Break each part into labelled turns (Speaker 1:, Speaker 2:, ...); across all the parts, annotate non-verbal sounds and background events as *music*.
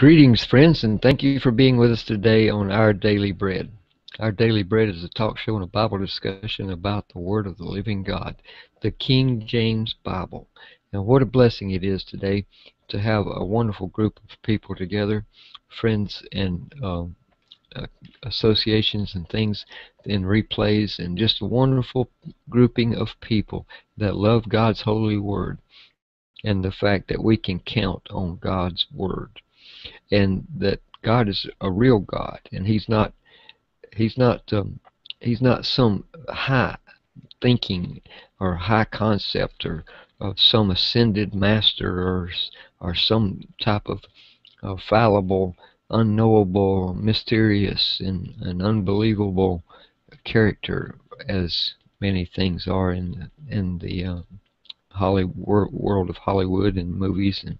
Speaker 1: Greetings, friends, and thank you for being with us today on Our Daily Bread. Our Daily Bread is a talk show and a Bible discussion about the Word of the Living God, the King James Bible. And what a blessing it is today to have a wonderful group of people together, friends and uh, uh, associations and things and replays, and just a wonderful grouping of people that love God's holy Word and the fact that we can count on God's Word and that God is a real God, and He's not He's not um, He's not some high thinking or high concept or of some ascended master or or some type of, of fallible, unknowable, mysterious, and, and unbelievable character as many things are in in the uh, Hollywood world of Hollywood and movies and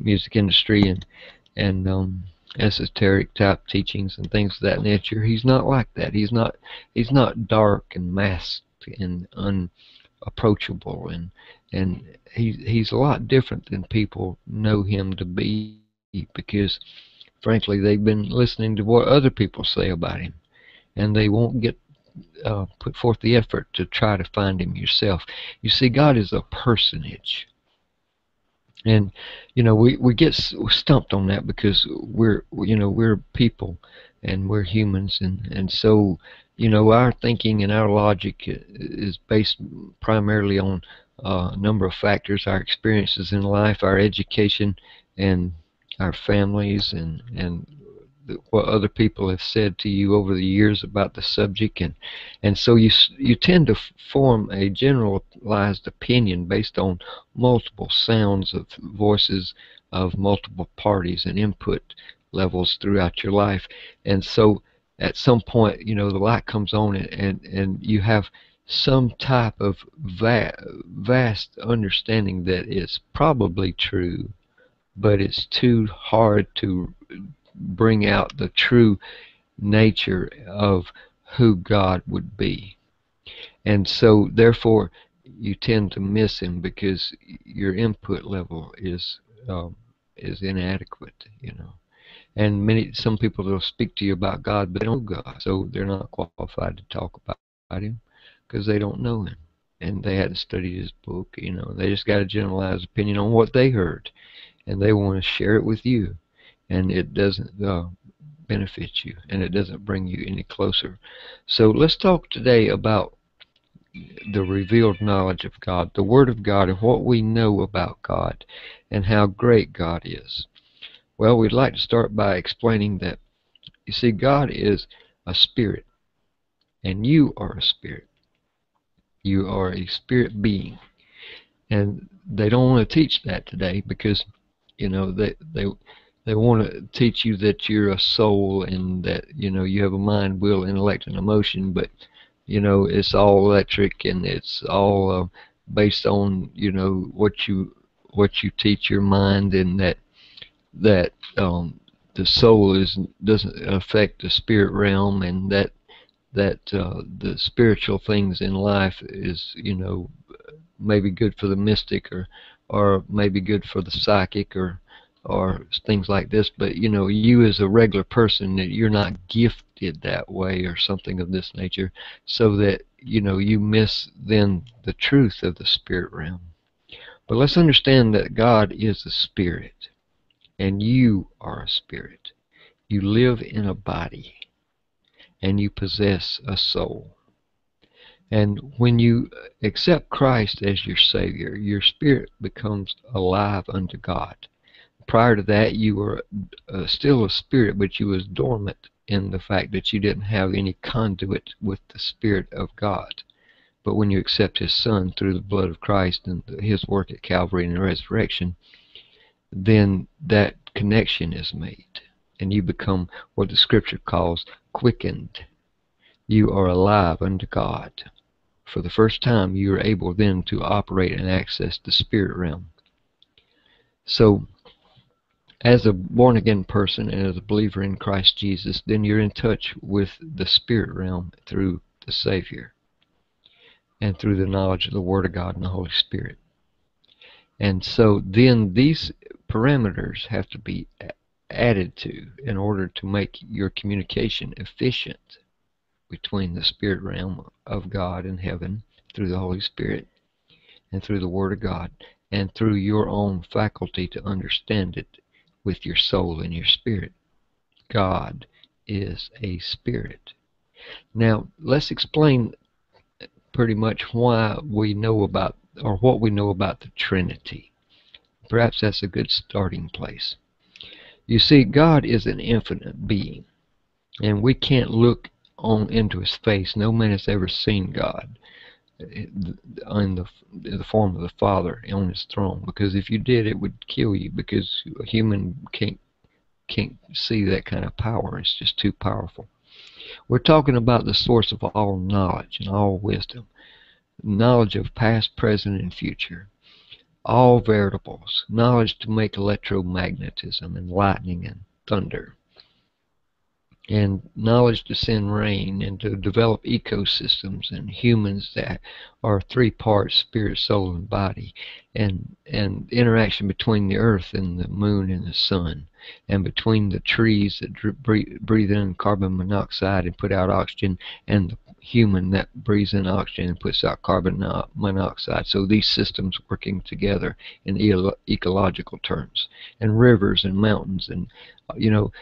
Speaker 1: music industry and and um, esoteric type teachings and things of that nature. He's not like that. He's not he's not dark and masked and unapproachable and and he he's a lot different than people know him to be because frankly they've been listening to what other people say about him and they won't get uh, put forth the effort to try to find him yourself. You see, God is a personage. And you know, we we get stumped on that because we're you know we're people and we're humans, and and so you know our thinking and our logic is based primarily on uh, a number of factors: our experiences in life, our education, and our families, and and what other people have said to you over the years about the subject, and and so you you tend to form a generalized opinion based on multiple sounds of voices of multiple parties and input levels throughout your life, and so at some point, you know, the light comes on, and and, and you have some type of va vast understanding that is probably true, but it's too hard to bring out the true nature of who God would be. And so, therefore, you tend to miss Him because your input level is um, is inadequate. You know, and many some people will speak to you about God, but they don't know God, so they're not qualified to talk about Him because they don't know Him and they hadn't studied His book. You know, they just got a generalized opinion on what they heard, and they want to share it with you and it doesn't uh, benefit you and it doesn't bring you any closer. So let's talk today about the revealed knowledge of God, the Word of God, and what we know about God and how great God is. Well, we'd like to start by explaining that you see, God is a spirit, and you are a spirit. You are a spirit being. And they don't want to teach that today because, you know, they, they they want to teach you that you're a soul and that you know you have a mind, will, intellect, and emotion, but you know it's all electric and it's all uh, based on you know what you what you teach your mind and that that um, the soul is doesn't affect the spirit realm and that that uh, the spiritual things in life is you know maybe good for the mystic or or maybe good for the psychic or or things like this but you know you as a regular person that you're not gifted that way or something of this nature so that you know you miss then the truth of the spirit realm. But let's understand that God is a spirit and you are a spirit. You live in a body and you possess a soul. And when you accept Christ as your Savior, your spirit becomes alive unto God prior to that you were uh, still a spirit but you was dormant in the fact that you didn't have any conduit with the spirit of god. But when you accept his son through the blood of christ and his work at calvary and the resurrection then that connection is made and you become what the scripture calls quickened. You are alive unto god. For the first time you are able then to operate and access the spirit realm. So as a born again person and as a believer in Christ Jesus, then you're in touch with the spirit realm through the Savior and through the knowledge of the Word of God and the Holy Spirit. And so then these parameters have to be added to in order to make your communication efficient between the spirit realm of God in heaven through the Holy Spirit and through the Word of God and through your own faculty to understand it with your soul and your spirit. God is a spirit. Now, let's explain pretty much why we know about or what we know about the Trinity. Perhaps that's a good starting place. You see, God is an infinite being, and we can't look on into his face. No man has ever seen God in the, the form of the Father on his throne, because if you did, it would kill you, because a human can't can't see that kind of power. It's just too powerful. We're talking about the source of all knowledge and all wisdom, knowledge of past, present, and future, all variables, knowledge to make electromagnetism and lightning and thunder, and knowledge to send rain and to develop ecosystems and humans that are three parts spirit, soul, and body, and and interaction between the earth and the moon and the sun, and between the trees that breathe in carbon monoxide and put out oxygen, and the human that breathes in oxygen and puts out carbon monoxide. So these systems working together in ecological terms, and rivers and mountains, and you know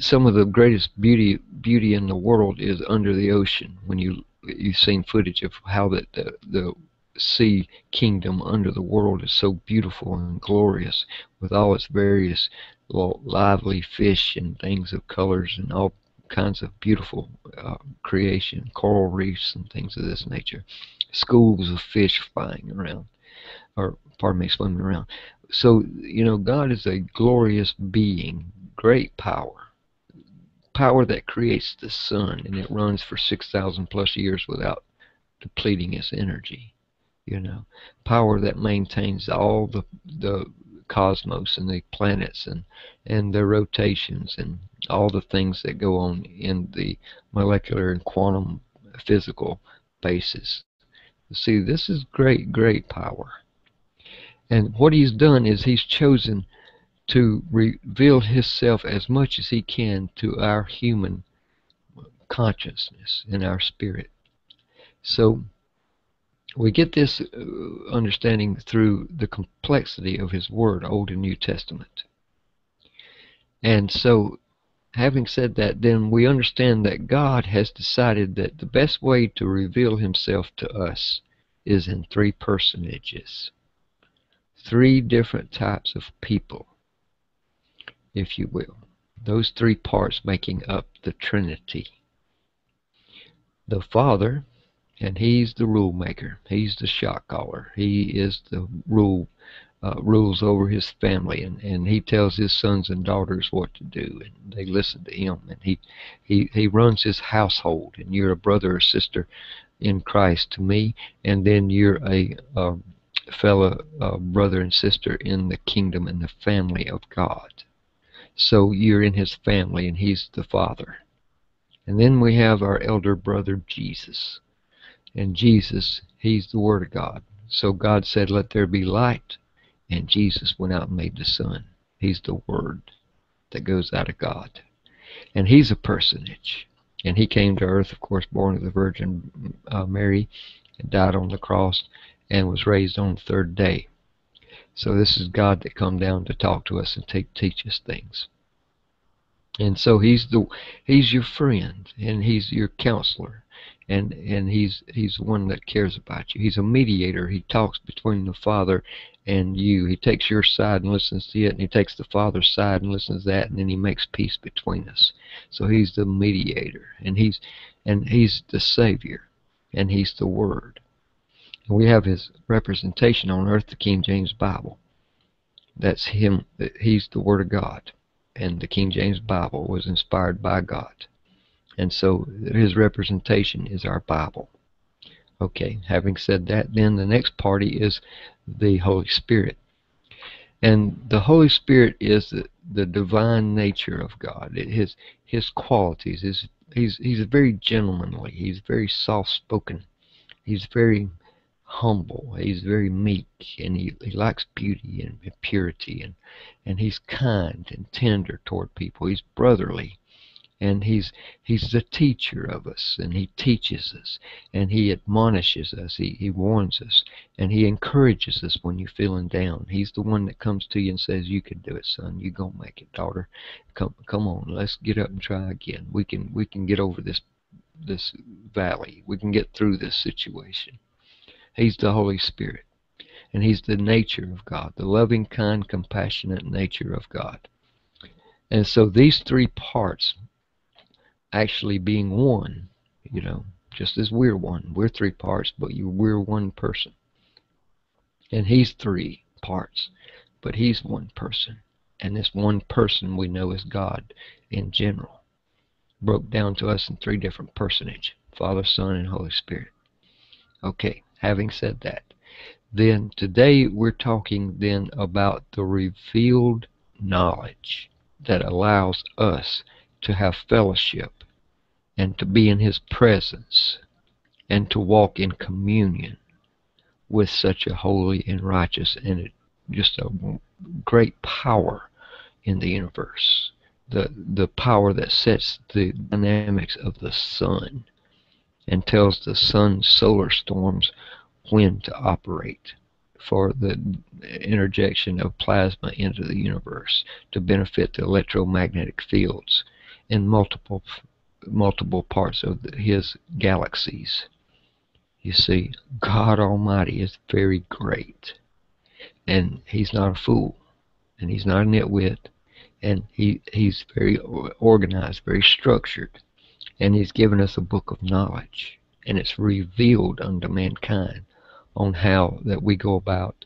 Speaker 1: some of the greatest beauty beauty in the world is under the ocean. When you you've seen footage of how that the, the sea kingdom under the world is so beautiful and glorious with all its various lively fish and things of colors and all kinds of beautiful uh, creation, coral reefs and things of this nature, schools of fish flying around, or pardon me, swimming around. So, you know, God is a glorious being, great power, power that creates the sun and it runs for 6,000 plus years without depleting its energy. You know, power that maintains all the the cosmos and the planets and and their rotations and all the things that go on in the molecular and quantum physical basis. See, this is great, great power. And what he's done is he's chosen to reveal himself as much as he can to our human consciousness and our spirit. So we get this uh, understanding through the complexity of his word, Old and New Testament. And so, having said that, then we understand that God has decided that the best way to reveal himself to us is in three personages, three different types of people if you will. Those three parts making up the Trinity. The Father, and He's the rule maker. He's the shot caller. He is the rule uh, rules over his family, and, and he tells his sons and daughters what to do, and they listen to him, and he he he runs his household. And you're a brother or sister in Christ to me, and then you're a, a fellow uh, brother and sister in the kingdom and the family of God. So you're in his family and he's the father. And then we have our elder brother Jesus. And Jesus, he's the Word of God. So God said, Let there be light. And Jesus went out and made the sun. He's the Word that goes out of God. And he's a personage. And he came to earth, of course, born of the Virgin uh, Mary, and died on the cross, and was raised on the third day. So this is God that come down to talk to us and teach us things. And so he's the he's your friend and he's your counselor and and he's he's the one that cares about you. He's a mediator. He talks between the Father and you. He takes your side and listens to it, and he takes the Father's side and listens to that, and then he makes peace between us. So he's the mediator, and he's and he's the Savior, and he's the Word. We have his representation on earth, the King James Bible. That's him. He's the Word of God. And the King James Bible was inspired by God. And so his representation is our Bible. Okay, having said that, then the next party is the Holy Spirit. And the Holy Spirit is the, the divine nature of God. It, his his qualities. His, he's he's very gentlemanly. He's very soft spoken. He's very humble. He's very meek, and he, he likes beauty and, purity, and and he's kind and tender toward people. He's brotherly, and he's he's the teacher of us, and he teaches us, and he admonishes us. He he warns us, and he encourages us when you're feeling down. He's the one that comes to you and says, "You can do it, son. You gonna make it, daughter. Come come on, let's get up and try again. We can we can get over this this valley. We can get through this situation." He's the Holy Spirit. And He's the nature of God, the loving, kind, compassionate nature of God. And so these three parts actually being one, you know, just as we're one. We're three parts, but you, we're one person. And He's three parts, but He's one person. And this one person we know is God in general. Broke down to us in three different personage Father, Son, and Holy Spirit. Okay. Having said that, then today we're talking then about the revealed knowledge that allows us to have fellowship and to be in His presence and to walk in communion with such a holy and righteous and just a great power in the universe. The, the power that sets the dynamics of the sun and tells the sun's solar storms when to operate for the interjection of plasma into the universe to benefit the electromagnetic fields in multiple multiple parts of the, his galaxies. You see, God Almighty is very great, and He's not a fool, and He's not a nitwit, and he He's very organized, very structured, and He's given us a book of knowledge, and it's revealed unto mankind on how that we go about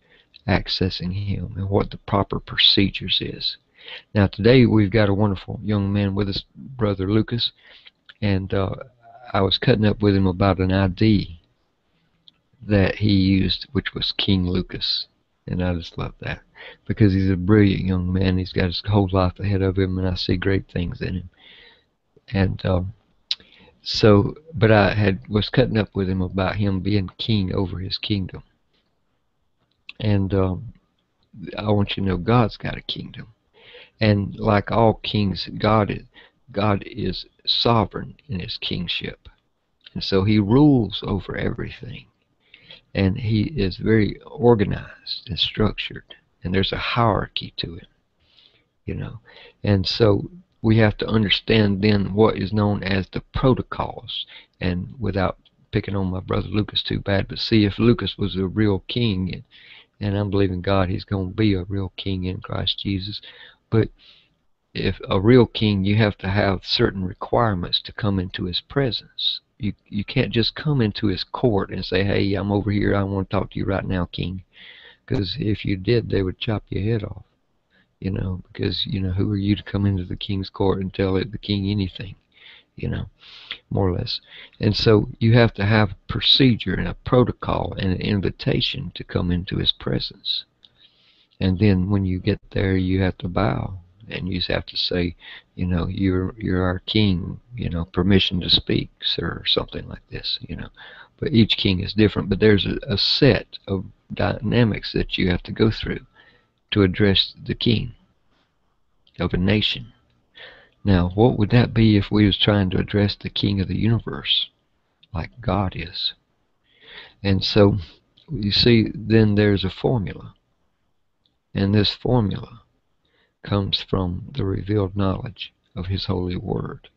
Speaker 1: accessing Him and what the proper procedures is. Now today we've got a wonderful young man with us, Brother Lucas, and uh, I was cutting up with him about an ID that he used, which was King Lucas, and I just love that because he's a brilliant young man. He's got his whole life ahead of him, and I see great things in him. And um, so, but I had was cutting up with him about him being king over his kingdom. And um, I want you to know God's got a kingdom, and like all kings, God is God is sovereign in His kingship, and so He rules over everything, and He is very organized and structured, and there's a hierarchy to it, you know, and so we have to understand then what is known as the protocols. And without picking on my brother Lucas too bad, but see if Lucas was a real king, and, and I'm believing God he's going to be a real king in Christ Jesus. But if a real king, you have to have certain requirements to come into his presence. You you can't just come into his court and say, "Hey, I'm over here. I want to talk to you right now, king." Because if you did, they would chop your head off you know, because, you know, who are you to come into the king's court and tell it, the king anything, you know, more or less. And so you have to have a procedure and a protocol and an invitation to come into his presence. And then when you get there, you have to bow and you have to say, you know, you're you're our king, you know, permission to speak, sir, or something like this, you know. But each king is different, but there's a, a set of dynamics that you have to go through to address the king of a nation. Now, what would that be if we was trying to address the king of the universe, like God is? And so, you see, then there's a formula. And this formula comes from the revealed knowledge of His holy word.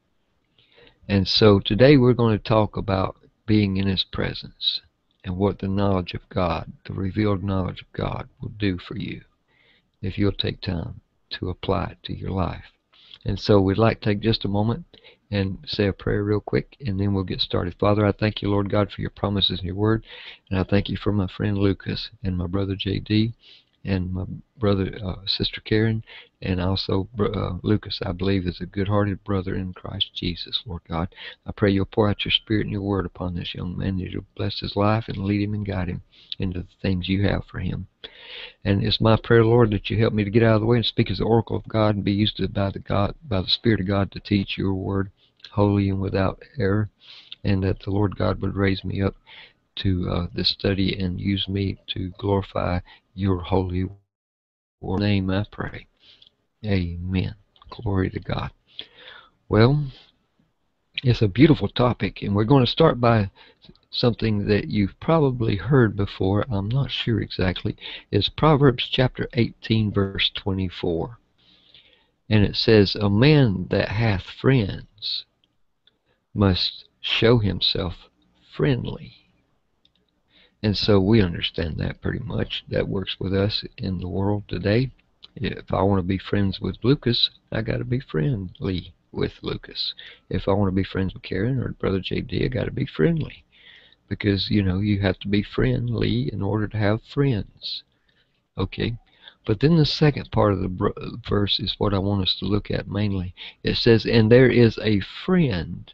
Speaker 1: And so today we're going to talk about being in His presence and what the knowledge of God, the revealed knowledge of God, will do for you if you'll take time to apply it to your life. And so we'd like to take just a moment and say a prayer real quick, and then we'll get started. Father, I thank you, Lord God, for your promises and your word, and I thank you for my friend Lucas and my brother J.D and my brother, uh, sister Karen, and also uh, Lucas, I believe, is a good-hearted brother in Christ Jesus, Lord God. I pray you'll pour out your Spirit and your Word upon this young man, that you'll bless his life and lead him and guide him into the things you have for him. And it's my prayer, Lord, that you help me to get out of the way and speak as the oracle of God and be used to by the God, by the Spirit of God, to teach your Word, holy and without error, and that the Lord God would raise me up to uh, this study and use me to glorify your holy name, I pray. Amen. Glory to God. Well, it's a beautiful topic, and we're going to start by something that you've probably heard before. I'm not sure exactly. It's Proverbs chapter 18, verse 24. And it says, A man that hath friends must show himself friendly. And so we understand that pretty much. That works with us in the world today. If I want to be friends with Lucas, I got to be friendly with Lucas. If I want to be friends with Karen or Brother JD, I got to be friendly. Because, you know, you have to be friendly in order to have friends. Okay? But then the second part of the verse is what I want us to look at mainly. It says, And there is a friend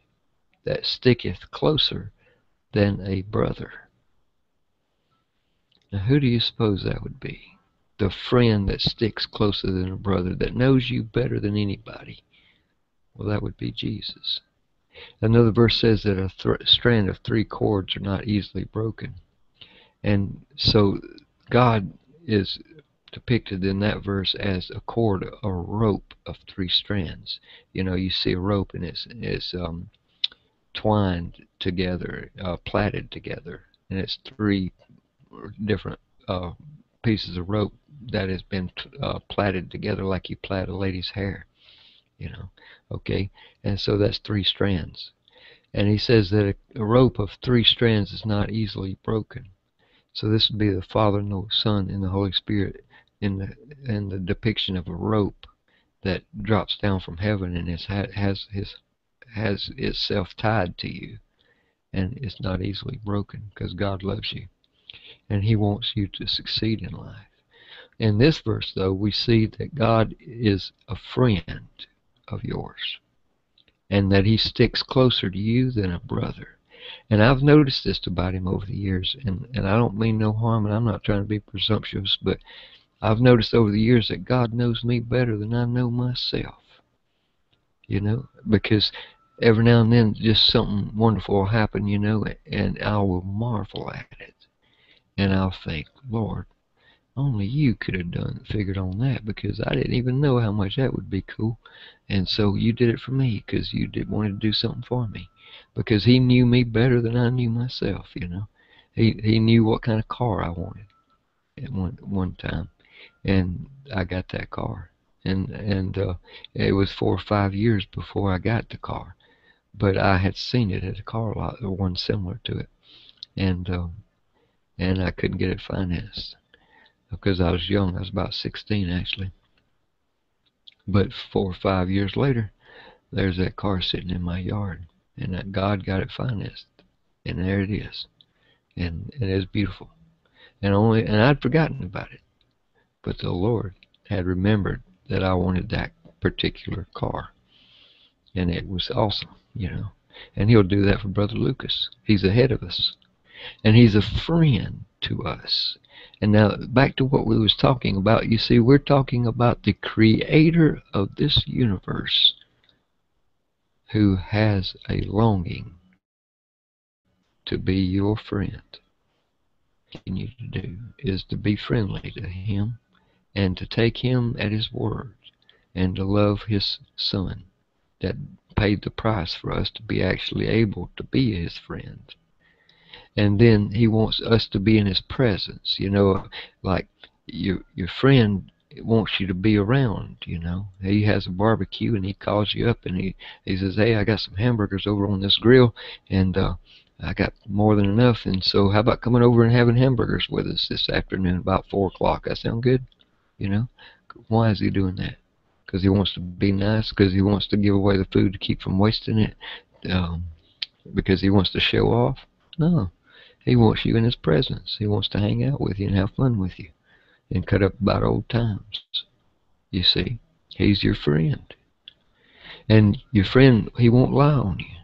Speaker 1: that sticketh closer than a brother. Now, who do you suppose that would be? The friend that sticks closer than a brother, that knows you better than anybody. Well, that would be Jesus. Another verse says that a strand of three cords are not easily broken. And so God is depicted in that verse as a cord, a rope of three strands. You know, you see a rope and it's, it's um, twined together, uh, plaited together, and it's three different uh, pieces of rope that has been uh, plaited together like you plait a lady's hair you know okay? And so that's three strands. And he says that a, a rope of three strands is not easily broken. So this would be the father and the son and the holy spirit in the in the depiction of a rope that drops down from heaven and is, has his has itself tied to you. And it's not easily broken because God loves you and he wants you to succeed in life in this verse though we see that God is a friend of yours and that he sticks closer to you than a brother. And I've noticed this about him over the years, and, and I don't mean no harm, and I'm not trying to be presumptuous, but I've noticed over the years that God knows me better than I know myself. You know, because every now and then just something wonderful will happen, you know, and I will marvel at it. And I'll think, Lord, only you could have done figured on that because I didn't even know how much that would be cool. And so you did it for me because you did wanted to do something for me. Because he knew me better than I knew myself, you know. He he knew what kind of car I wanted at one one time. And I got that car. And and uh, it was four or five years before I got the car. But I had seen it at a car lot or one similar to it. And um, and I couldn't get it financed because I was young. I was about 16 actually. But four or five years later, there's that car sitting in my yard, and that God got it financed, and there it is, and, and it's beautiful, and only and I'd forgotten about it, but the Lord had remembered that I wanted that particular car, and it was awesome, you know. And He'll do that for Brother Lucas. He's ahead of us, and He's a friend to us. And now back to what we was talking about. You see, we're talking about the creator of this universe who has a longing to be your friend. What you to do is to be friendly to him and to take him at his word and to love his son that paid the price for us to be actually able to be his friend and then he wants us to be in his presence you know like your your friend wants you to be around you know he has a barbecue and he calls you up and he he says hey i got some hamburgers over on this grill and uh I got more than enough, and so how about coming over and having hamburgers with us this afternoon about four o'clock? That sound good? You know, why is he doing that? Because he wants to be nice. Because he wants to give away the food to keep from wasting it. Um, because he wants to show off. No, he wants you in his presence. He wants to hang out with you and have fun with you and cut up about old times. You see, he's your friend. And your friend, he won't lie on you.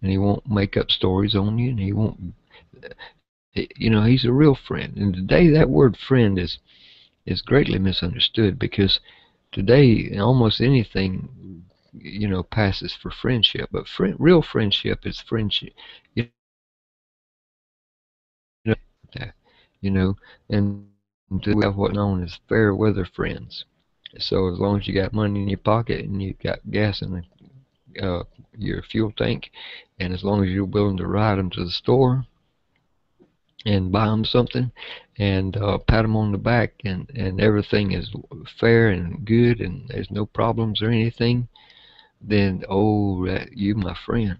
Speaker 1: And he won't make up stories on you. And he won't, you know, he's a real friend. And today that word friend is, is greatly misunderstood because today almost anything, you know, passes for friendship. But friend, real friendship is friendship. You That, you know, and we have what known as fair weather friends. So as long as you got money in your pocket and you got gas in the, uh, your fuel tank, and as long as you're willing to ride them to the store and buy them something and uh, pat them on the back and, and everything is fair and good and there's no problems or anything, then, oh, you my friend.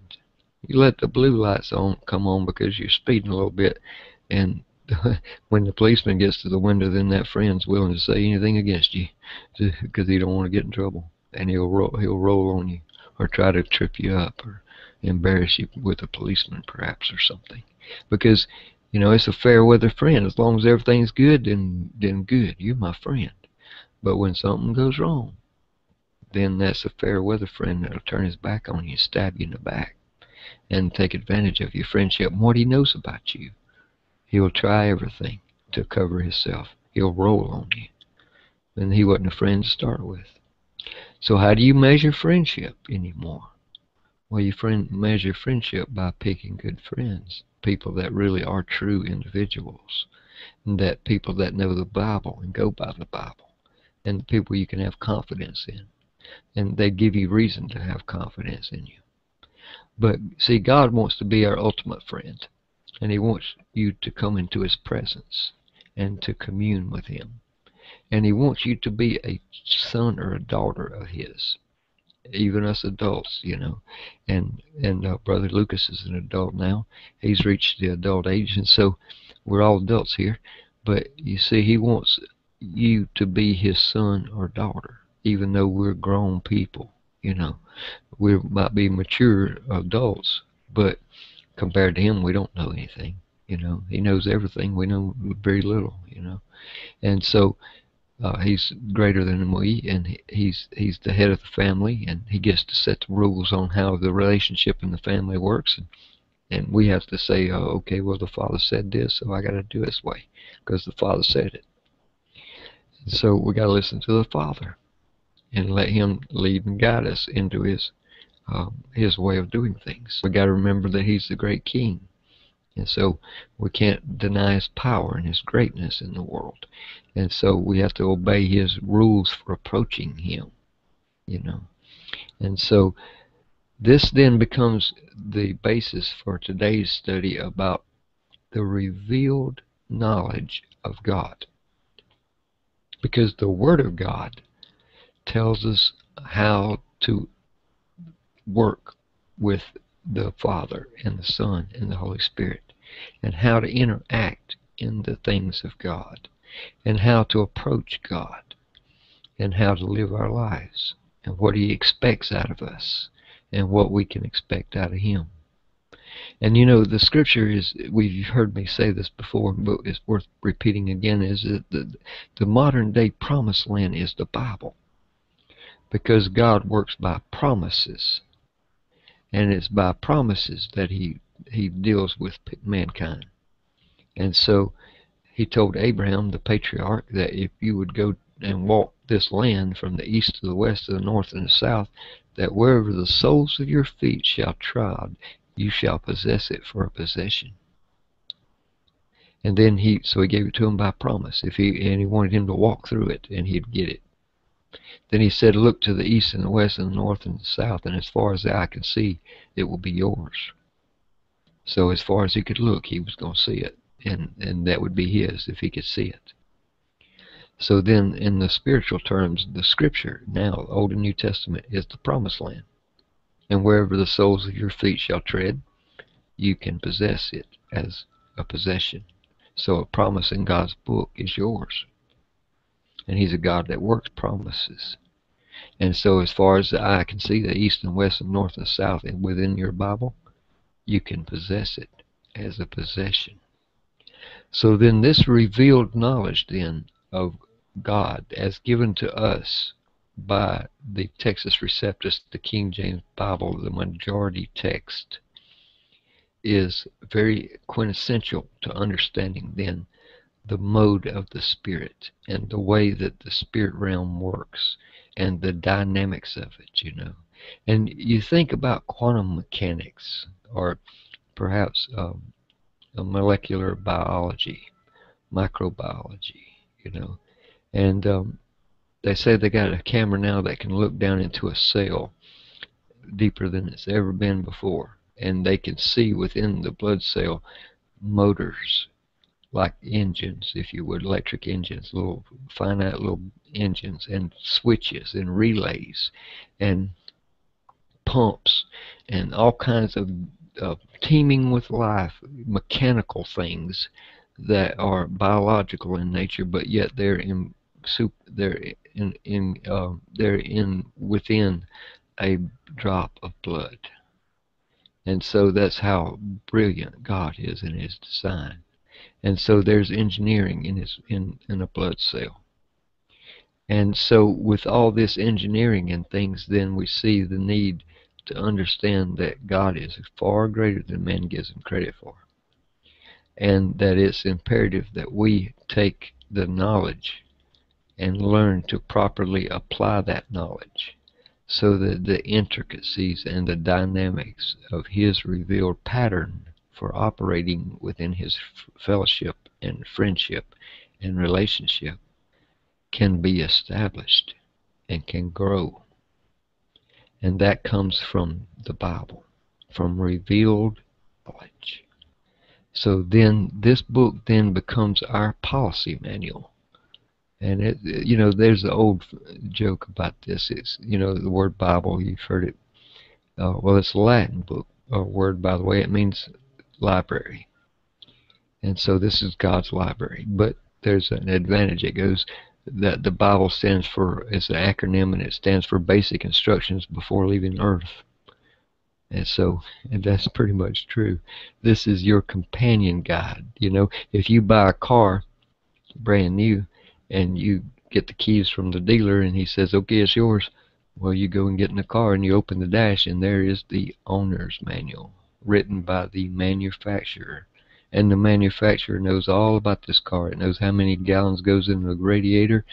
Speaker 1: You let the blue lights on come on because you're speeding a little bit and *laughs* when the policeman gets to the window, then that friend's willing to say anything against you because he don't want to get in trouble, and he'll roll, he'll roll on you or try to trip you up or embarrass you with a policeman perhaps or something, because you know it's a fair weather friend. As long as everything's good, then then good, you're my friend. But when something goes wrong, then that's a fair weather friend that'll turn his back on you, stab you in the back, and take advantage of your friendship what he knows about you. He'll try everything to cover himself. He'll roll on you. And he wasn't a friend to start with. So how do you measure friendship anymore? Well, you friend, measure friendship by picking good friends, people that really are true individuals, and that people that know the Bible and go by the Bible, and people you can have confidence in, and they give you reason to have confidence in you. But see, God wants to be our ultimate friend. And he wants you to come into his presence and to commune with him. And he wants you to be a son or a daughter of his. Even us adults, you know. And and uh, Brother Lucas is an adult now. He's reached the adult age, and so we're all adults here. But you see, he wants you to be his son or daughter, even though we're grown people. You know, we might be mature adults, but compared to him, we don't know anything. You know, he knows everything. We know very little. You know, and so uh, he's greater than we, and he's he's the head of the family, and he gets to set the rules on how the relationship in the family works. And, and we have to say, oh, okay, well, the father said this, so I got to do this way because the father said it. And so we got to listen to the father and let him lead and guide us into his um, his way of doing things. We got to remember that he's the great king. And so we can't deny his power and his greatness in the world. And so we have to obey his rules for approaching him, you know. And so this then becomes the basis for today's study about the revealed knowledge of God. Because the Word of God tells us how to work with the Father and the Son and the Holy Spirit and how to interact in the things of God and how to approach God and how to live our lives and what He expects out of us and what we can expect out of Him. And you know, the scripture is, we've heard me say this before, but it's worth repeating again, is that the, the modern day promised land is the Bible. Because God works by promises and it's by promises that he he deals with mankind. And so he told Abraham, the patriarch, that if you would go and walk this land from the east to the west, to the north and the south, that wherever the soles of your feet shall trod, you shall possess it for a possession. And then he, so he gave it to him by promise. If he and he wanted him to walk through it, and he'd get it. Then he said, Look to the east and the west and the north and the south, and as far as the eye can see, it will be yours. So as far as he could look, he was going to see it, and, and that would be his if he could see it. So then, in the spiritual terms, the Scripture, now, Old and New Testament, is the promised land. And wherever the soles of your feet shall tread, you can possess it as a possession. So a promise in God's book is yours and he's a God that works promises. And so as far as the eye can see, the east and west and north and south and within your Bible, you can possess it as a possession. So then this revealed knowledge then of God as given to us by the Textus Receptus, the King James Bible, the majority text, is very quintessential to understanding then the mode of the spirit and the way that the spirit realm works and the dynamics of it, you know. And you think about quantum mechanics or perhaps um, molecular biology, microbiology, you know. And um, they say they got a camera now that can look down into a cell deeper than it's ever been before. And they can see within the blood cell motors like engines, if you would, electric engines, little finite little engines and switches and relays and pumps and all kinds of uh, teeming with life, mechanical things that are biological in nature, but yet they're in they're in in uh, they're in within a drop of blood. And so that's how brilliant God is in His design. And so there's engineering in his in, in a blood cell. And so with all this engineering and things, then we see the need to understand that God is far greater than man gives him credit for. And that it's imperative that we take the knowledge and learn to properly apply that knowledge so that the intricacies and the dynamics of his revealed pattern for operating within his fellowship and friendship and relationship can be established and can grow. And that comes from the Bible, from revealed knowledge. So then this book then becomes our policy manual. And it, you know, there's the old joke about this. It's, you know, the word Bible, you've heard it. Uh, well, it's a Latin book, a word, by the way. It means library. And so this is God's library. But there's an advantage. It goes that the Bible stands for, it's an acronym and it stands for basic instructions before leaving earth. And so, and that's pretty much true. This is your companion guide. You know, if you buy a car brand new and you get the keys from the dealer and he says, okay, it's yours. Well, you go and get in the car and you open the dash and there is the owner's manual written by the manufacturer. And the manufacturer knows all about this car. It knows how many gallons goes in the radiator,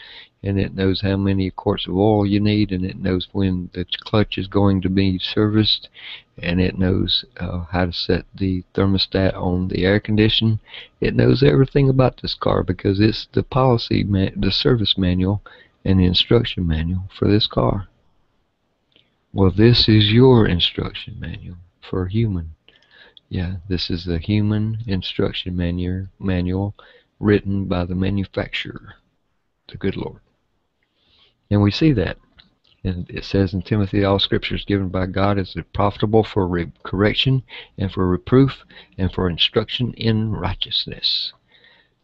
Speaker 1: and it knows how many quarts of oil you need, and it knows when the clutch is going to be serviced, and it knows uh, how to set the thermostat on the air condition. It knows everything about this car because it's the policy, the service manual, and the instruction manual for this car. Well, this is your instruction manual for human. Yeah, this is the human instruction manual, manual written by the manufacturer, the good Lord. And we see that. And it says in Timothy, all scripture is given by God is profitable for correction and for reproof and for instruction in righteousness.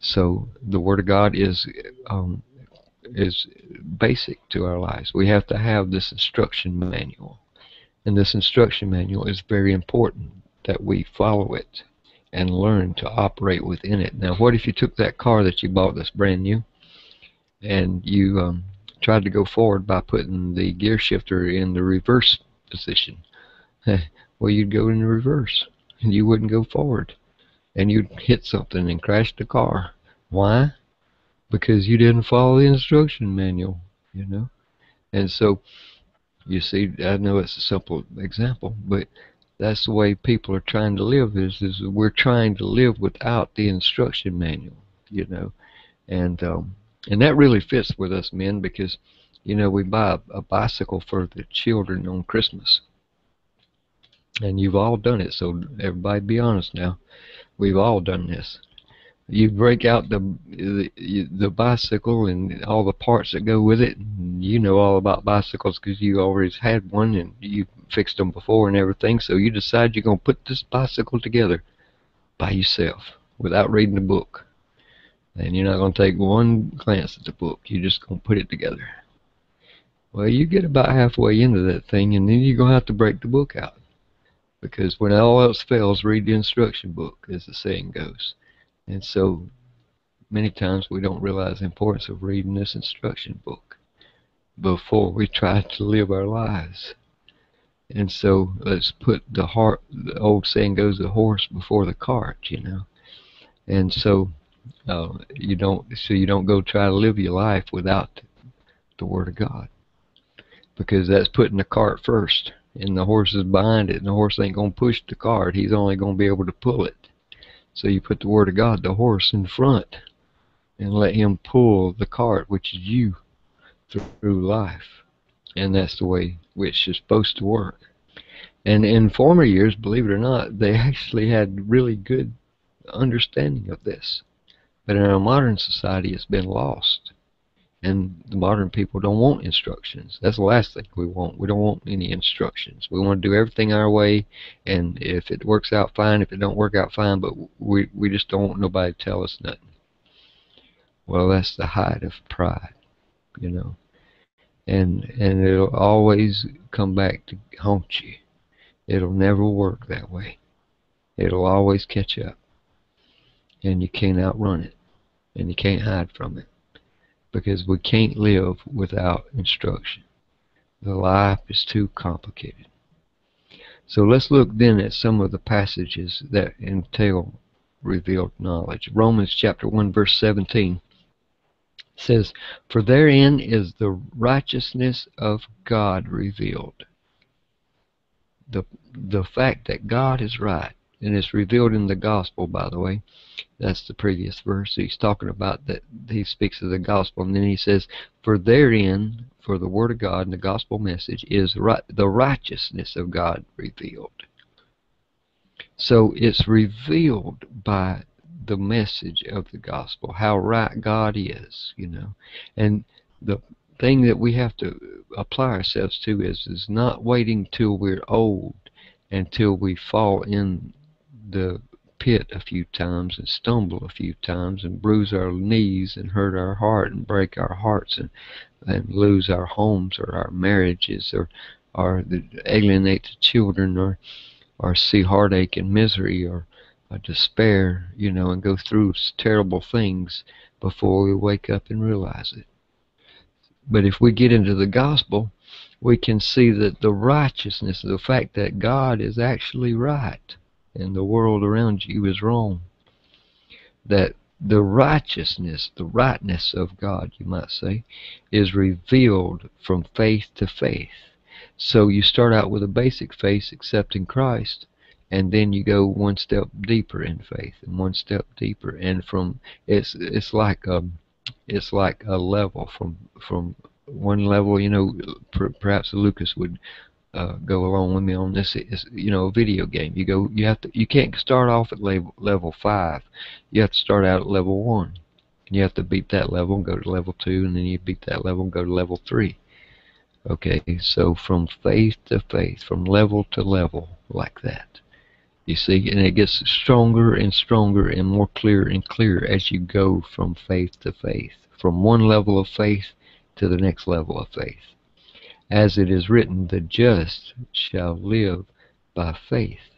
Speaker 1: So the Word of God is um, is basic to our lives. We have to have this instruction manual. And this instruction manual is very important that we follow it and learn to operate within it. Now, what if you took that car that you bought that's brand new and you um, tried to go forward by putting the gear shifter in the reverse position? *laughs* well, you'd go in the reverse and you wouldn't go forward. And you'd hit something and crash the car. Why? Because you didn't follow the instruction manual, you know? And so, you see, I know it's a simple example, but that's the way people are trying to live is is we're trying to live without the instruction manual you know? And um, and that really fits with us men because you know we buy a, a bicycle for the children on Christmas. And you've all done it so everybody be honest now. We've all done this. You break out the, the the bicycle and all the parts that go with it. You know all about bicycles because you always had one and you fixed them before and everything. So you decide you're gonna put this bicycle together by yourself without reading the book. And you're not gonna take one glance at the book. You're just gonna put it together. Well, you get about halfway into that thing, and then you're gonna have to break the book out because when all else fails, read the instruction book, as the saying goes. And so many times we don't realize the importance of reading this instruction book before we try to live our lives. And so let's put the heart, the old saying goes, the horse before the cart, you know. And so uh, you don't, so you don't go try to live your life without the Word of God, because that's putting the cart first, and the horse is behind it, and the horse ain't gonna push the cart. He's only gonna be able to pull it. So you put the Word of God, the horse, in front, and let Him pull the cart, which is you, through life. And that's the way which is supposed to work. And in former years, believe it or not, they *laughs* actually had really good understanding of this. But in our modern society, it's been lost. And the modern people don't want instructions. That's the last thing we want. We don't want any instructions. We want to do everything our way, and if it works out, fine. If it don't work out, fine. But we we just don't want nobody to tell us nothing. Well, that's the height of pride, you know. And and it'll always come back to haunt you. It'll never work that way. It'll always catch up. And you can't outrun it. And you can't hide from it because we can't live without instruction. The life is too complicated. So let's look then at some of the passages that entail revealed knowledge. Romans chapter 1 verse 17 says, For therein is the righteousness of God revealed. The, the fact that God is right, and it's revealed in the gospel, by the way, that's the previous verse. He's talking about that he speaks of the gospel, and then he says, "For therein, for the word of God and the gospel message is right, the righteousness of God revealed." So it's revealed by the message of the gospel, how right God is, you know, and the thing that we have to apply ourselves to is is not waiting till we're old until we fall in the pit a few times and stumble a few times and bruise our knees and hurt our heart and break our hearts and, and lose our homes or our marriages or or alienate the children or or see heartache and misery or, despair, you know, and go through terrible things before we wake up and realize it. But if we get into the gospel, we can see that the righteousness, the fact that God is actually right and the world around you is wrong. That the righteousness, the rightness of God, you might say, is revealed from faith to faith. So you start out with a basic faith, accepting Christ, and then you go one step deeper in faith, and one step deeper, and from it's it's like a it's like a level from from one level. You know, perhaps Lucas would uh, go along with me on this. Is you know a video game. You go you have to you can't start off at level level five. You have to start out at level one. And you have to beat that level and go to level two and then you beat that level and go to level three. Okay so from faith to faith from level to level like that you see and it gets stronger and stronger and more clear and clear as you go from faith to faith from one level of faith to the next level of faith as it is written, the just shall live by faith.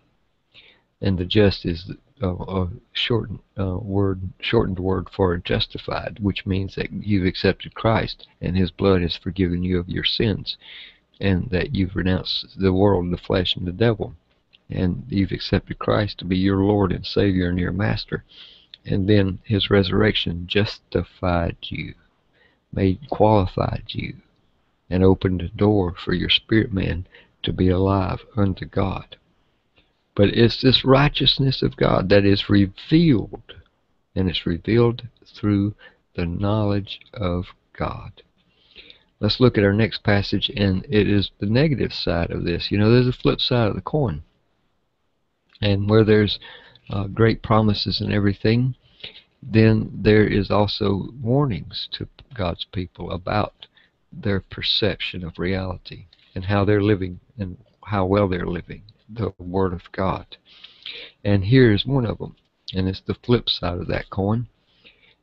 Speaker 1: And the just is a, a shortened uh, word, shortened word for justified, which means that you've accepted Christ and His blood has forgiven you of your sins, and that you've renounced the world, the flesh, and the devil, and you've accepted Christ to be your Lord and Savior and your Master. And then His resurrection justified you, made qualified you and opened the door for your spirit man to be alive unto God. But it's this righteousness of God that is revealed, and it's revealed through the knowledge of God. Let's look at our next passage, and it is the negative side of this. You know, there's a flip side of the coin. And where there's uh, great promises and everything, then there is also warnings to God's people about their perception of reality and how they're living and how well they're living the Word of God. And here is one of them, and it's the flip side of that coin,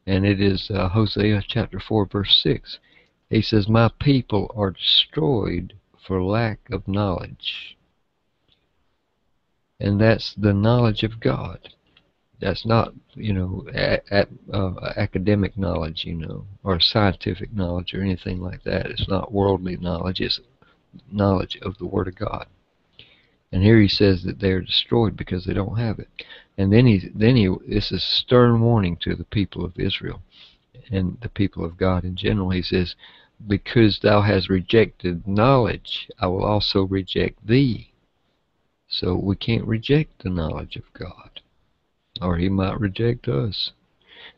Speaker 1: and it is uh, Hosea chapter 4, verse 6. He says, My people are destroyed for lack of knowledge. And that's the knowledge of God. That's not you know uh, academic knowledge you know or scientific knowledge or anything like that. It's not worldly knowledge. It's knowledge of the word of god. And here he says that they are destroyed because they don't have it. And then he then he this is a stern warning to the people of israel and the people of god in general. He says because thou hast rejected knowledge i will also reject thee so we can't reject the knowledge of god or he might reject us.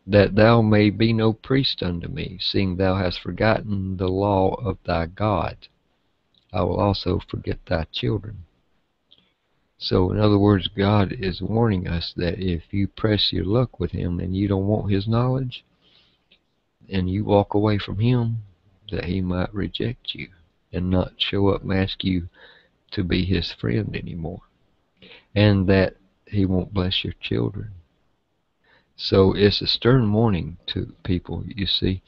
Speaker 1: That thou may be no priest unto me, seeing thou hast forgotten the law of thy God. I will also forget thy children. So, in other words, God is warning us that if you press your luck with Him and you don't want His knowledge, and you walk away from Him, that He might reject you and not show up and ask you to be His friend anymore, and that He won't bless your children. So it's a stern warning to people, you see,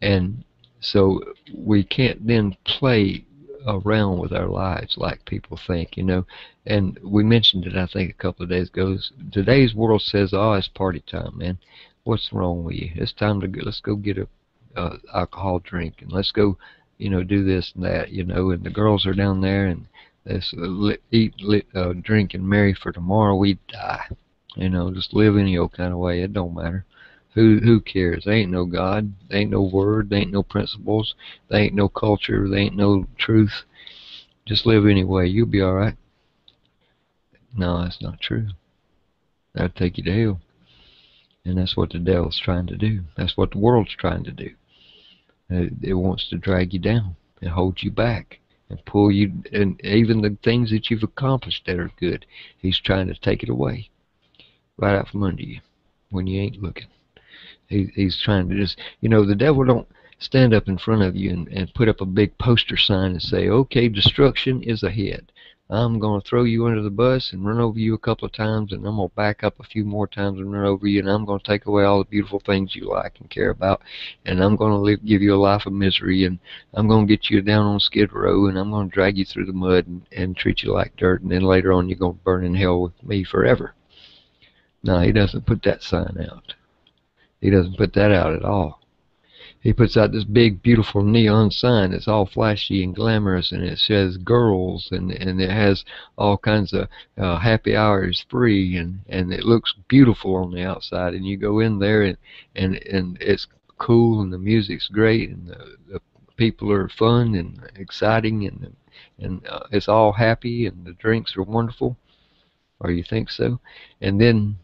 Speaker 1: and so we can't then play around with our lives like people think, you know. And we mentioned it, I think, a couple of days ago. Today's world says, "Oh, it's party time, man. What's wrong with you? It's time to go, let's go get a uh, alcohol drink and let's go, you know, do this and that, you know." And the girls are down there and uh, eat, lit, uh, drink, and marry for tomorrow we die. You know, just live any old kind of way. It don't matter. Who who cares? There ain't no God. There ain't no word. There ain't no principles. There ain't no culture. There ain't no truth. Just live anyway. You'll be all right. No, that's not true. That'll take you to hell. And that's what the devil's trying to do. That's what the world's trying to do. It, it wants to drag you down It holds you back and pull you, and even the things that you've accomplished that are good, he's trying to take it away right out from under you when you ain't looking. He, he's trying to just, you know, the devil don't stand up in front of you and, and put up a big poster sign and say, okay, destruction is ahead. I'm going to throw you under the bus and run over you a couple of times, and I'm going to back up a few more times and run over you, and I'm going to take away all the beautiful things you like and care about, and I'm going to live, give you a life of misery, and I'm going to get you down on Skid Row, and I'm going to drag you through the mud and, and treat you like dirt, and then later on you're going to burn in hell with me forever. No, he doesn't put that sign out. He doesn't put that out at all. He puts out this big, beautiful neon sign that's all flashy and glamorous, and it says girls, and and it has all kinds of uh, happy hours free, and and it looks beautiful on the outside. And you go in there, and and and it's cool, and the music's great, and the, the people are fun and exciting, and and uh, it's all happy, and the drinks are wonderful, or you think so, and then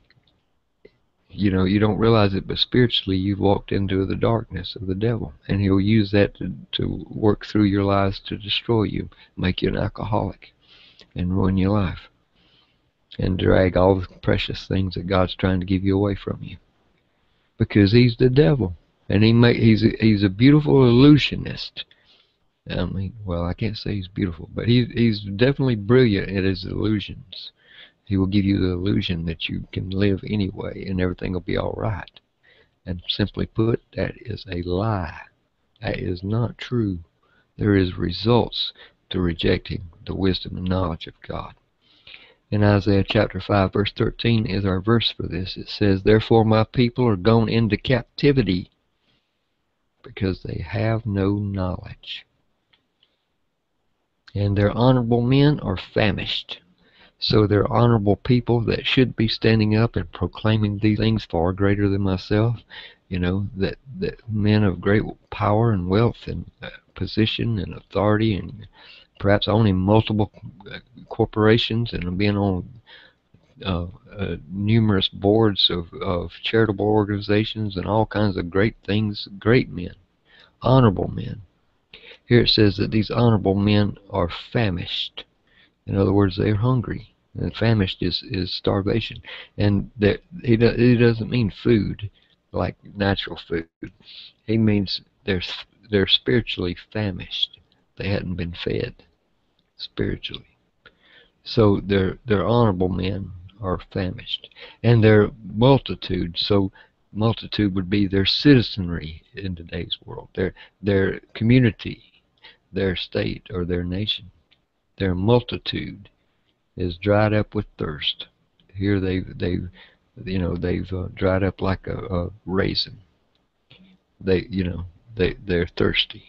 Speaker 1: you know you don't realize it but spiritually you've walked into the darkness of the devil and he'll use that to, to work through your lives to destroy you make you an alcoholic and ruin your life and drag all the precious things that god's trying to give you away from you because he's the devil and he make he's a, he's a beautiful illusionist I mean, well, I can't say he's beautiful, but he's he's definitely brilliant at his illusions. He will give you the illusion that you can live anyway and everything will be all right. And simply put, that is a lie. That is not true. There is results to rejecting the wisdom and knowledge of God. In Isaiah chapter 5 verse 13 is our verse for this. It says, Therefore my people are gone into captivity because they have no knowledge. And their honorable men are famished. So they're honorable people that should be standing up and proclaiming these things far greater than myself. You know, that, that men of great power and wealth and uh, position and authority and perhaps owning multiple uh, corporations and being on uh, uh, numerous boards of, of charitable organizations and all kinds of great things, great men, honorable men. Here it says that these honorable men are famished. In other words, they're hungry. And famished is, is starvation. And he, do, he doesn't mean food, like natural food. He means they're, they're spiritually famished. They hadn't been fed spiritually. So their their honorable men are famished. And their multitude, so multitude would be their citizenry in today's world, their their community, their state or their nation their multitude is dried up with thirst. Here they they you know they've uh, dried up like a, a raisin. They you know they they're thirsty,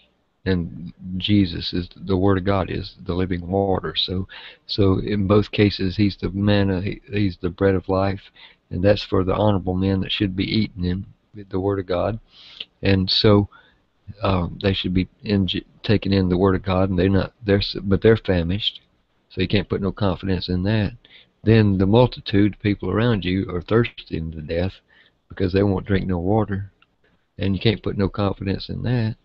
Speaker 1: and Jesus is the Word of God is the living water. So so in both cases he's the manna, he, he's the bread of life, and that's for the honorable men that should be eating him the Word of God, and so um, they should be in, taking in the Word of God, and they're not. They're but they're famished, so you can't put no confidence in that. then the multitude, people around you, are thirsting to death because they won't drink no water. And you can't put no confidence in that.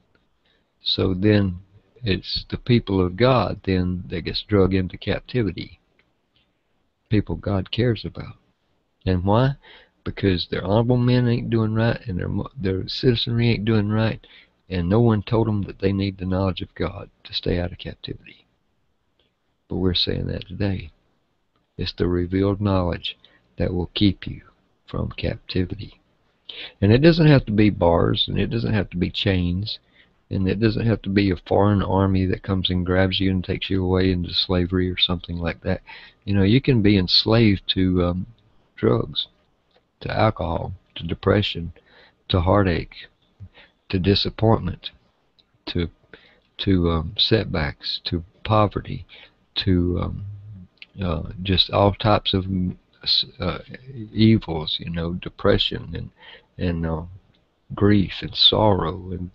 Speaker 1: So then it's the people of God then that gets drug into captivity. People God cares about. And why? Because their honorable men ain't doing right and their, their citizenry ain't doing right and no one told them that they need the knowledge of God to stay out of captivity. But we're saying that today. It's the revealed knowledge that will keep you from captivity. And it doesn't have to be bars, and it doesn't have to be chains, and it doesn't have to be a foreign army that comes and grabs you and takes you away into slavery or something like that. You know, you can be enslaved to um, drugs, to alcohol, to depression, to heartache, to disappointment, to to um, setbacks, to poverty, to um, uh, just all types of uh, evils, you know, depression and and uh, grief and sorrow, and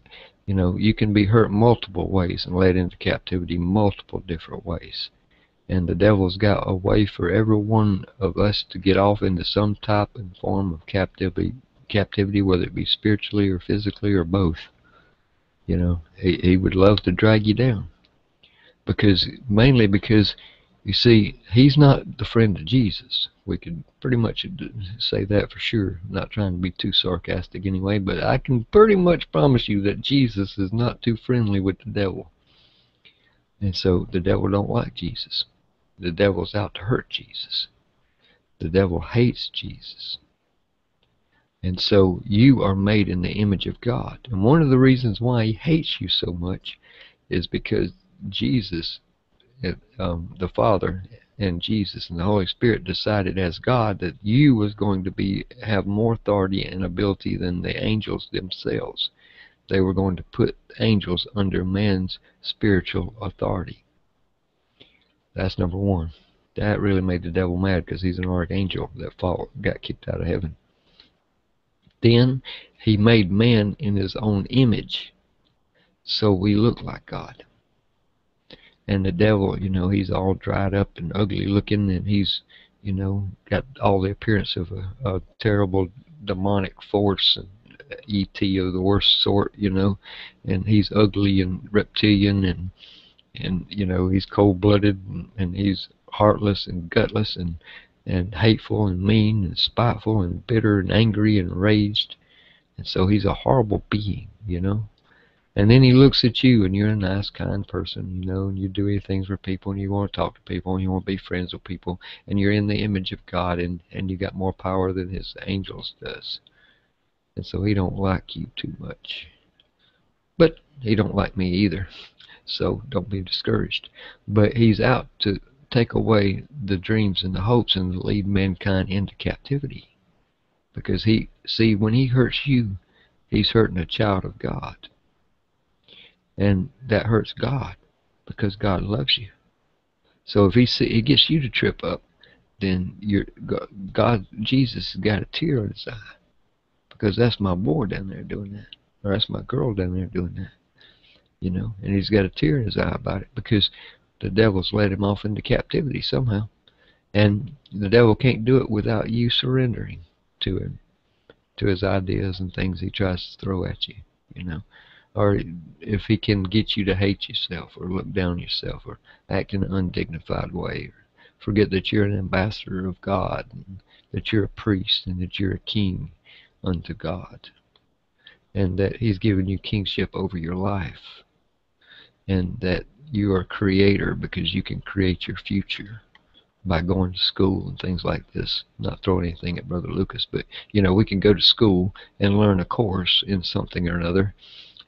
Speaker 1: you know, you can be hurt multiple ways and led into captivity multiple different ways. And the devil's got a way for every one of us to get off into some type and form of captivity, captivity, whether it be spiritually or physically or both. You know, he, he would love to drag you down because mainly because you see, he's not the friend of Jesus. We could pretty much say that for sure. I'm not trying to be too sarcastic anyway, but I can pretty much promise you that Jesus is not too friendly with the devil. And so the devil don't like Jesus. The devil's out to hurt Jesus. The devil hates Jesus. And so you are made in the image of God. And one of the reasons why he hates you so much is because Jesus um, the Father and Jesus and the Holy Spirit decided as God that you was going to be have more authority and ability than the angels themselves. They were going to put angels under man's spiritual authority. That's number one. That really made the devil mad because he's an archangel that fall, got kicked out of heaven. Then he made man in his own image, so we look like God. And the devil, you know, he's all dried up and ugly looking, and he's, you know, got all the appearance of a, a terrible demonic force and ET of the worst sort, you know, and he's ugly and reptilian and and you know he's cold-blooded and, and he's heartless and gutless and and hateful and mean and spiteful and bitter and angry and raged, and so he's a horrible being, you know. And then he looks at you and you're a nice, kind person, you know, and you do things for people and you want to talk to people and you want to be friends with people and you're in the image of God and, and you got more power than his angels does. And so he don't like you too much. But he don't like me either. So don't be discouraged. But he's out to take away the dreams and the hopes and lead mankind into captivity. Because he see when he hurts you, he's hurting a child of God. And that hurts God because God loves you. So if he see, he gets you to trip up, then you're God Jesus has got a tear in his eye because that's my boy down there doing that, or that's my girl down there doing that, you know. And he's got a tear in his eye about it because the devil's led him off into captivity somehow, and the devil can't do it without you surrendering to him, to his ideas and things he tries to throw at you, you know. Or if he can get you to hate yourself or look down yourself or act in an undignified way or forget that you're an ambassador of God and that you're a priest and that you're a king unto God and that he's given you kingship over your life and that you are a creator because you can create your future by going to school and things like this. not throwing anything at Brother Lucas, but you know, we can go to school and learn a course in something or another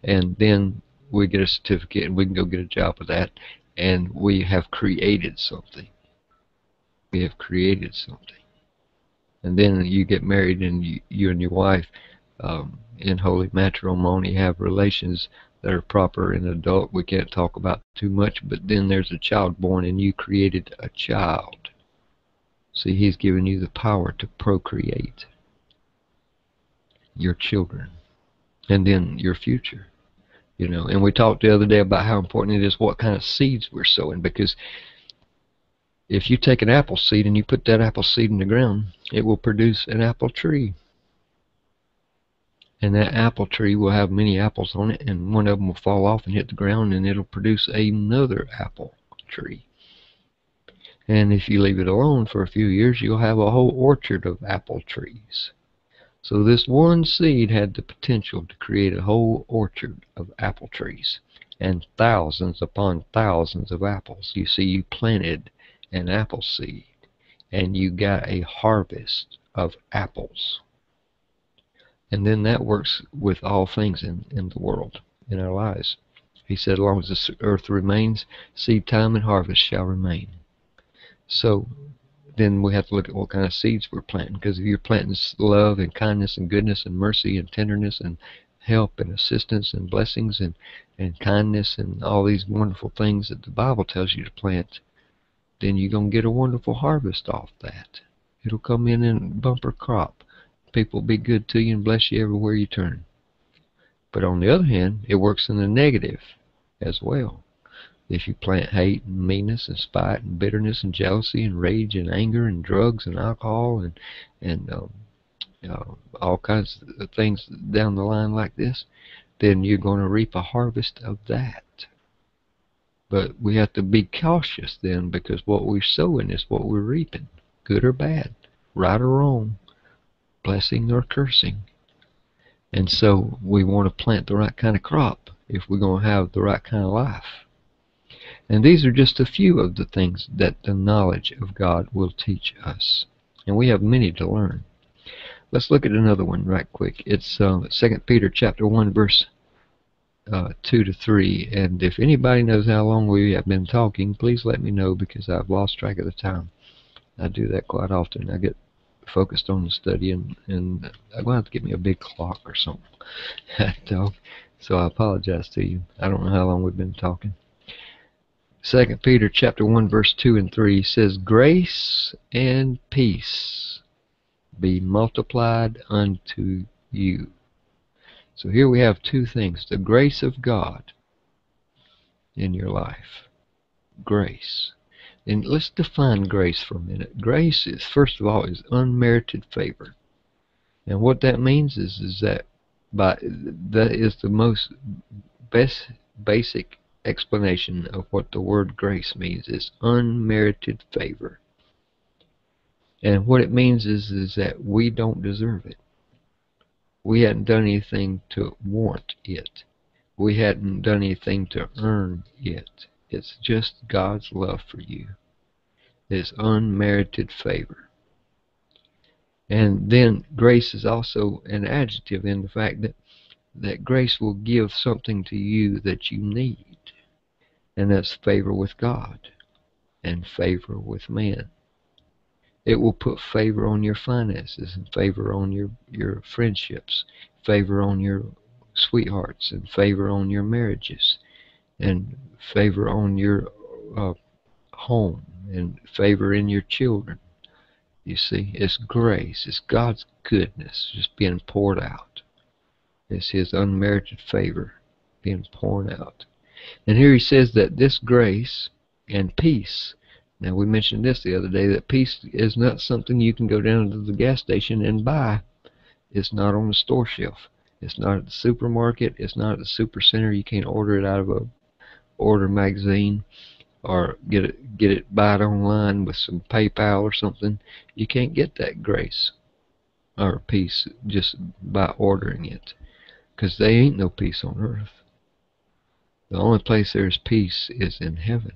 Speaker 1: and then we get a certificate and we can go get a job with that and we have created something we have created something and then you get married and you, you and your wife um, in holy matrimony have relations that are proper and adult we can't talk about too much but then there's a child born and you created a child see he's given you the power to procreate your children and then your future. You know, and we talked the other day about how important it is what kind of seeds we're sowing because if you take an apple seed and you put that apple seed in the ground, it will produce an apple tree. And that apple tree will have many apples on it, and one of them will fall off and hit the ground, and it'll produce another apple tree. And if you leave it alone for a few years, you'll have a whole orchard of apple trees. So this one seed had the potential to create a whole orchard of apple trees and thousands upon thousands of apples. You see, you planted an apple seed and you got a harvest of apples. And then that works with all things in, in the world, in our lives. He said, as long as the earth remains, seed time and harvest shall remain. So then we have to look at what kind of seeds we're planting. Because if you're planting love and kindness and goodness and mercy and tenderness and help and assistance and blessings and, and kindness and all these wonderful things that the Bible tells you to plant, then you're going to get a wonderful harvest off that. It'll come in in bumper crop. People be good to you and bless you everywhere you turn. But on the other hand, it works in the negative as well. If you plant hate and meanness and spite and bitterness and jealousy and rage and anger and drugs and alcohol and and um, uh, all kinds of things down the line like this, then you're going to reap a harvest of that. But we have to be cautious then because what we're sowing is what we're reaping, good or bad, right or wrong, blessing or cursing. And so we want to plant the right kind of crop if we're going to have the right kind of life. And these are just a few of the things that the knowledge of God will teach us. And we have many to learn. Let's look at another one right quick. It's uh, 2 Peter chapter 1 verse uh, 2 to 3. And if anybody knows how long we have been talking, please let me know because I've lost track of the time. I do that quite often. I get focused on the study and, and I'm going to have to get me a big clock or something. *laughs* so I apologize to you. I don't know how long we've been talking. Second Peter chapter 1 verse 2 and 3 says, Grace and peace be multiplied unto you. So here we have two things. The grace of God in your life. Grace. And let's define grace for a minute. Grace is, first of all, is unmerited favor. And what that means is, is that by that is the most best basic explanation of what the word grace means is unmerited favor. And what it means is, is that we don't deserve it. We hadn't done anything to warrant it. We hadn't done anything to earn it. It's just God's love for you. It's unmerited favor. And then grace is also an adjective in the fact that, that grace will give something to you that you need and that's favor with God and favor with man. It will put favor on your finances and favor on your, your friendships, favor on your sweethearts, and favor on your marriages, and favor on your uh, home, and favor in your children. You see, it's grace, it's God's goodness just being poured out. It's His unmerited favor being poured out. And here he says that this grace and peace. Now we mentioned this the other day that peace is not something you can go down to the gas station and buy. It's not on the store shelf. It's not at the supermarket. It's not at the super center. You can't order it out of a order magazine or get it get it buy it online with some PayPal or something. You can't get that grace or peace just by ordering it because they ain't no peace on earth. The only place there is peace is in heaven.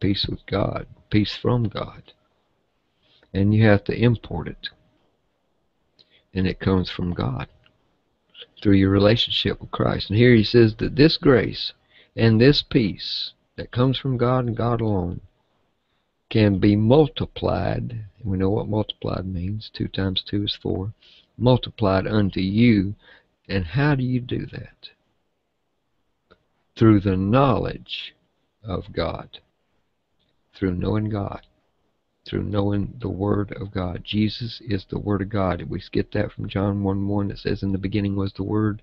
Speaker 1: Peace with God. Peace from God. And you have to import it. And it comes from God through your relationship with Christ. And here he says that this grace and this peace that comes from God and God alone can be multiplied. We know what multiplied means. Two times two is four. Multiplied unto you. And how do you do that? through the knowledge of God, through knowing God, through knowing the Word of God. Jesus is the Word of God. We get that from John 1 1. It says, In the beginning was the Word.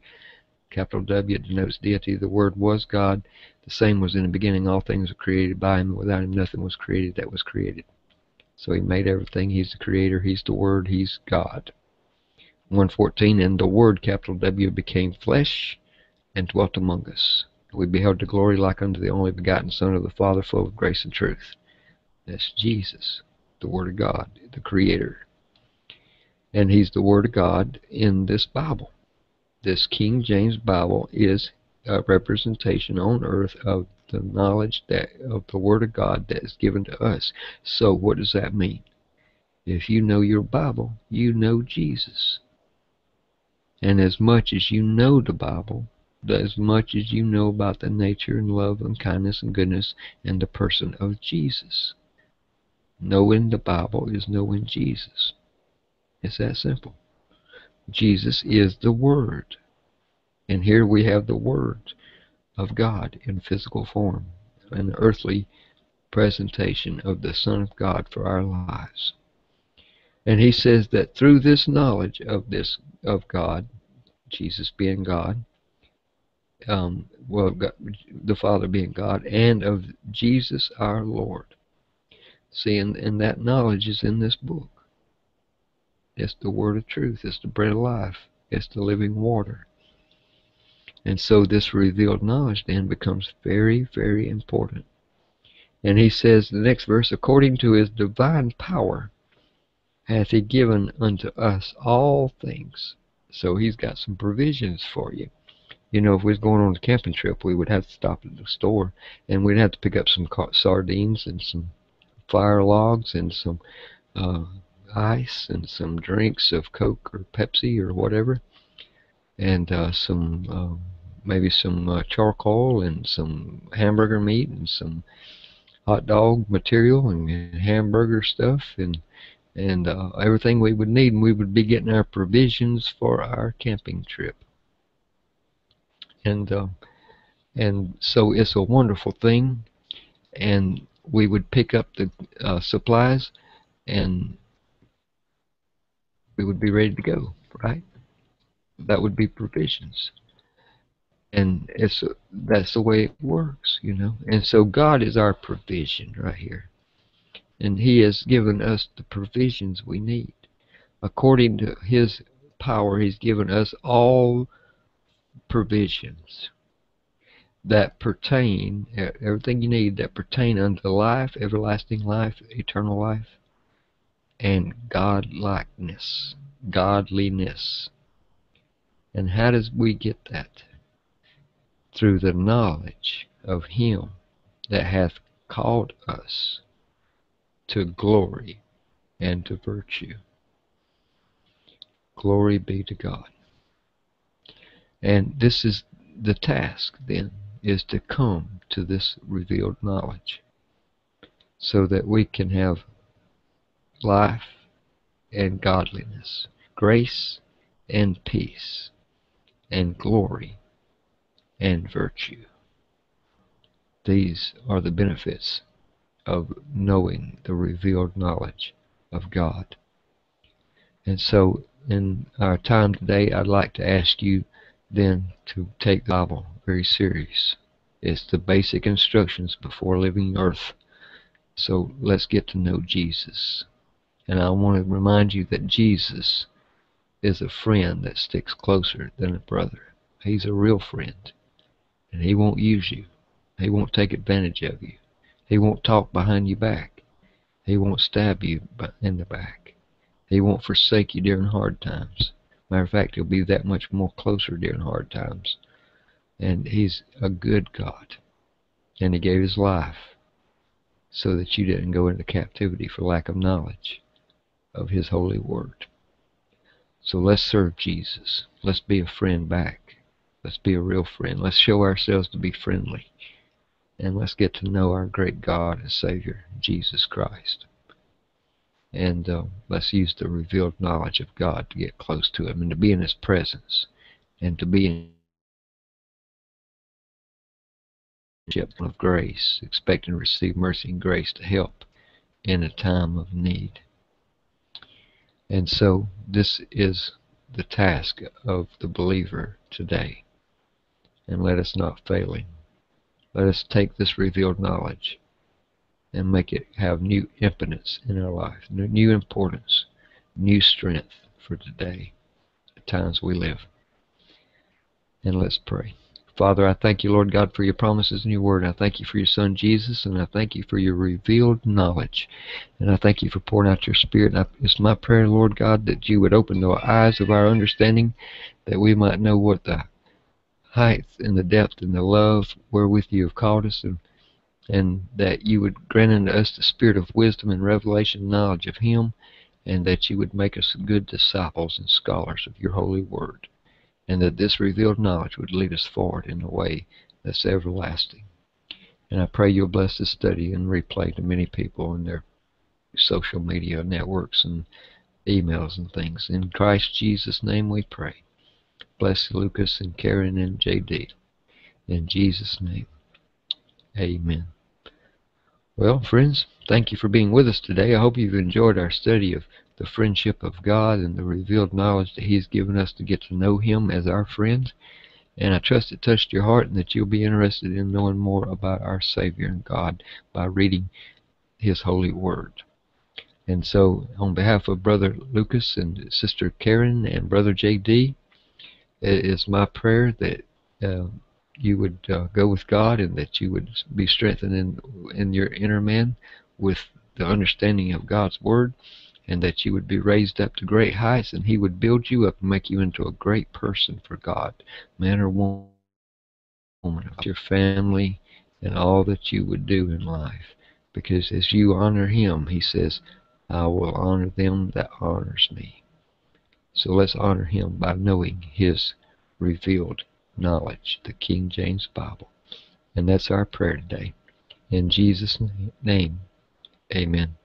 Speaker 1: Capital W denotes deity. The Word was God. The same was in the beginning. All things were created by Him. Without Him, nothing was created that was created. So he made everything. He's the creator. He's the Word. He's God. 114, and the Word, capital W, became flesh and dwelt among us. We beheld the glory like unto the only begotten Son of the Father, full of grace and truth. That's Jesus, the Word of God, the Creator. And He's the Word of God in this Bible. This King James Bible is a representation on earth of the knowledge that of the Word of God that is given to us. So what does that mean? If you know your Bible, you know Jesus. And as much as you know the Bible, as much as you know about the nature and love and kindness and goodness and the person of Jesus. Knowing the Bible is knowing Jesus. It's that simple. Jesus is the Word. And here we have the Word of God in physical form, an earthly presentation of the Son of God for our lives. And he says that through this knowledge of this of God, Jesus being God, um, well, God, the Father being God, and of Jesus our Lord. See, and, and that knowledge is in this book. It's the word of truth. It's the bread of life. It's the living water. And so this revealed knowledge then becomes very, very important. And he says, the next verse, according to his divine power hath he given unto us all things. So he's got some provisions for you. You know, if we was going on a camping trip, we would have to stop at the store, and we'd have to pick up some sardines and some fire logs and some uh, ice and some drinks of Coke or Pepsi or whatever, and uh, some um, maybe some uh, charcoal and some hamburger meat and some hot dog material and, and hamburger stuff and and uh, everything we would need. And we would be getting our provisions for our camping trip. And uh, and so it's a wonderful thing. And we would pick up the uh, supplies and we would be ready to go right? That would be provisions. And it's that's the way it works you know? And so god is our provision right here. And he has given us the provisions we need. According to his power he's given us all provisions that pertain everything you need that pertain unto life everlasting life eternal life and godlikeness godliness and how does we get that through the knowledge of him that hath called us to glory and to virtue. Glory be to God. And this is the task then, is to come to this revealed knowledge so that we can have life and godliness, grace and peace, and glory and virtue. These are the benefits of knowing the revealed knowledge of God. And so, in our time today, I'd like to ask you then to take the Bible very serious. It's the basic instructions before leaving earth. So let's get to know Jesus. And I want to remind you that Jesus is a friend that sticks closer than a brother. He's a real friend and he won't use you. He won't take advantage of you. He won't talk behind your back. He won't stab you in the back. He won't forsake you during hard times. Matter of fact, he'll be that much more closer during hard times. And he's a good God. And he gave his life so that you didn't go into captivity for lack of knowledge of his holy word. So let's serve Jesus. Let's be a friend back. Let's be a real friend. Let's show ourselves to be friendly. And let's get to know our great God and Savior, Jesus Christ. And uh, let's use the revealed knowledge of God to get close to Him and to be in His presence and to be in of grace, expecting to receive mercy and grace to help in a time of need. And so this is the task of the believer today and let us not fail him. Let us take this revealed knowledge and make it have new impotence in our life, new importance, new strength for today, the times we live. And let's pray. Father, I thank you, Lord God, for your promises and your word. I thank you for your Son, Jesus, and I thank you for your revealed knowledge. And I thank you for pouring out your Spirit. It's my prayer, Lord God, that you would open the eyes of our understanding, that we might know what the height and the depth and the love wherewith you have called us, and, and that you would grant unto us the spirit of wisdom and revelation and knowledge of him, and that you would make us good disciples and scholars of your holy word and that this revealed knowledge would lead us forward in a way that's everlasting. And I pray you'll bless this study and replay to many people in their social media networks and emails and things. In Christ Jesus' name we pray. Bless Lucas and Karen and JD. In Jesus' name, amen. Well, friends, thank you for being with us today. I hope you've enjoyed our study of the friendship of God and the revealed knowledge that He's given us to get to know Him as our friend. And I trust it touched your heart and that you'll be interested in knowing more about our Savior and God by reading His holy word. And so, on behalf of Brother Lucas and Sister Karen and Brother J.D., it is my prayer that uh, you would uh, go with God and that you would be strengthened in, in your inner man with the understanding of God's Word and that you would be raised up to great heights, and He would build you up and make you into a great person for God, man or woman, your family, and all that you would do in life. Because as you honor Him, He says, I will honor them that honors me. So let's honor Him by knowing His revealed knowledge, the King James Bible. And that's our prayer today. In Jesus' name, amen.